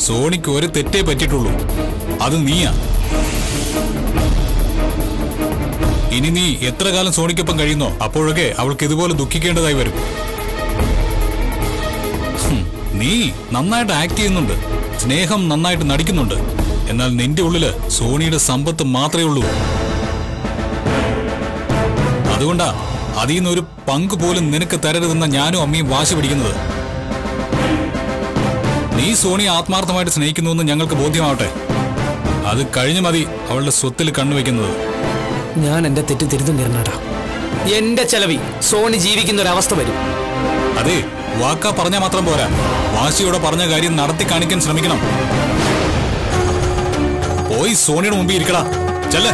Sonic ഒരു തെറ്റേ പറ്റിയിട്ടുള്ളൂ. അത് നീയാ. ഇനി നീ എത്ര കാലം സോണിക്കൊപ്പം കഴിയുന്നോ അപ്പോഴൊക്കെ അവൾക്ക് ഇതുപോലെ ദുഃഖിക്കേണ്ടതായി വരും. നീ നന്നായിട്ട് ആക്ട് ചെയ്യുന്നുണ്ട്. സ്നേഹം നന്നായിട്ട് നടിക്കുന്നുണ്ട്. എന്നാൽ നിന്റെ ഉള്ളിൽ സോണിയുടെ സമ്പത്ത് മാത്രമേ ഉള്ളൂ. അതുകൊണ്ടാ അതിൽ നിന്ന് ഒരു പങ്ക് പോലും നിനക്ക് തരരുതെന്ന ഞാനും അമ്മയും വാശി പിടിക്കുന്നത്. നീ സോണിയെ ആത്മാർത്ഥമായിട്ട് സ്നേഹിക്കുന്നുവെന്ന് ഞങ്ങൾക്ക് ബോധ്യമാവട്ടെ. അത് കഴിഞ്ഞു മതി അവളുടെ സ്വത്തിൽ കണ്ണുവെക്കുന്നത് ഞാൻ എന്റെ തെറ്റ് തിരുത്തും കിരണേട്ടാ എന്റെ ചെലവി സോണി ജീവിക്കുന്ന ഒരു അവസ്ഥ വരും. അതെ വാക്കാ പറഞ്ഞാൽ മാത്രം പോരാ. വാശിയോടെ പറഞ്ഞ കാര്യം നടത്തി കാണിക്കാൻ ശ്രമിക്കണം. പോയി സോണിയുടെ മുമ്പിൽ ഇരിക്കടാ. ചെല്ലേ.